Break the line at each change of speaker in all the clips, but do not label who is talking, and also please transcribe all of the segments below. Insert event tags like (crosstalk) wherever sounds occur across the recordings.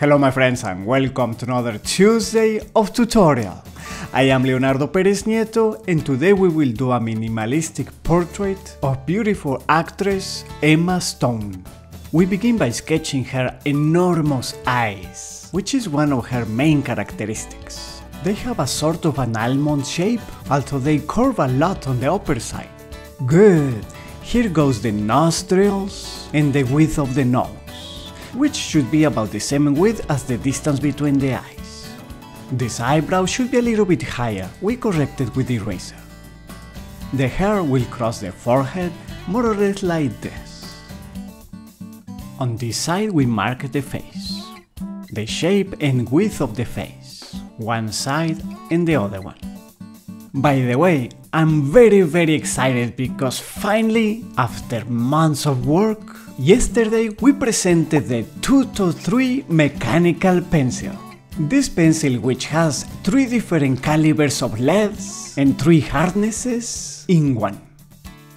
Hello my friends and welcome to another Tuesday of tutorial. I am Leonardo Pereznieto and today we will do a minimalistic portrait of beautiful actress Emma Stone. We begin by sketching her enormous eyes, which is one of her main characteristics. They have a sort of an almond shape, although they curve a lot on the upper side. Good, here goes the nostrils and the width of the nose which should be about the same width as the distance between the eyes. This eyebrow should be a little bit higher, we corrected with the eraser. The hair will cross the forehead more or less like this. On this side we mark the face, the shape and width of the face, one side and the other one. By the way, I'm very very excited because finally, after months of work, Yesterday we presented the Tutto 3 mechanical pencil. This pencil which has 3 different calibers of leads and 3 hardnesses in one.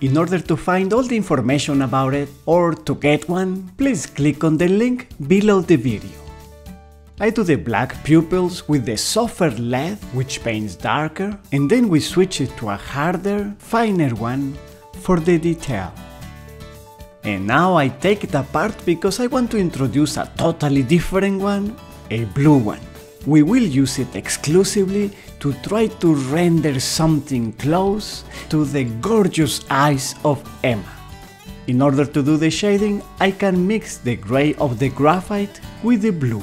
In order to find all the information about it or to get one, please click on the link below the video. I do the black pupils with the softer lead which paints darker and then we switch it to a harder, finer one for the detail. And now I take it apart because I want to introduce a totally different one, a blue one. We will use it exclusively to try to render something close to the gorgeous eyes of Emma. In order to do the shading, I can mix the grey of the graphite with the blue,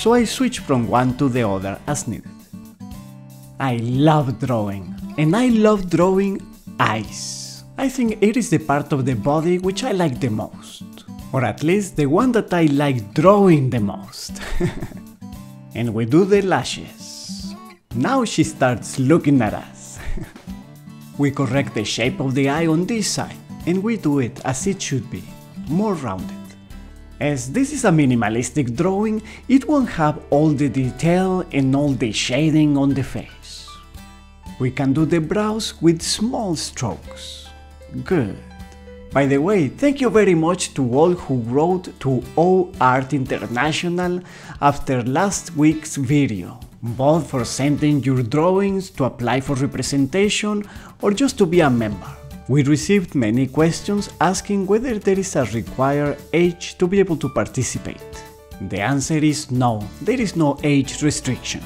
so I switch from one to the other as needed. I love drawing, and I love drawing eyes. I think it is the part of the body which I like the most. Or at least the one that I like drawing the most. (laughs) and we do the lashes. Now she starts looking at us. (laughs) we correct the shape of the eye on this side and we do it as it should be, more rounded. As this is a minimalistic drawing, it won't have all the detail and all the shading on the face. We can do the brows with small strokes. Good. By the way, thank you very much to all who wrote to O Art International after last week's video, both for sending your drawings to apply for representation or just to be a member. We received many questions asking whether there is a required age to be able to participate. The answer is no, there is no age restrictions.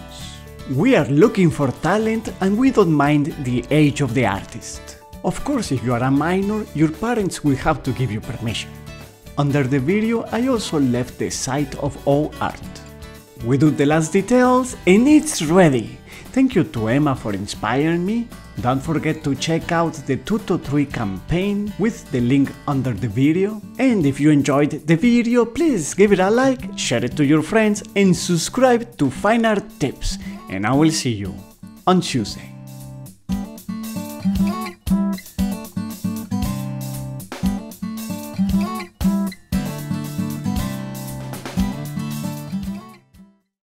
We are looking for talent and we don't mind the age of the artist. Of course, if you are a minor, your parents will have to give you permission. Under the video, I also left the site of all art. We do the last details and it's ready! Thank you to Emma for inspiring me. Don't forget to check out the Tutto3 campaign with the link under the video. And if you enjoyed the video, please give it a like, share it to your friends and subscribe to Fine Art Tips. And I will see you on Tuesday.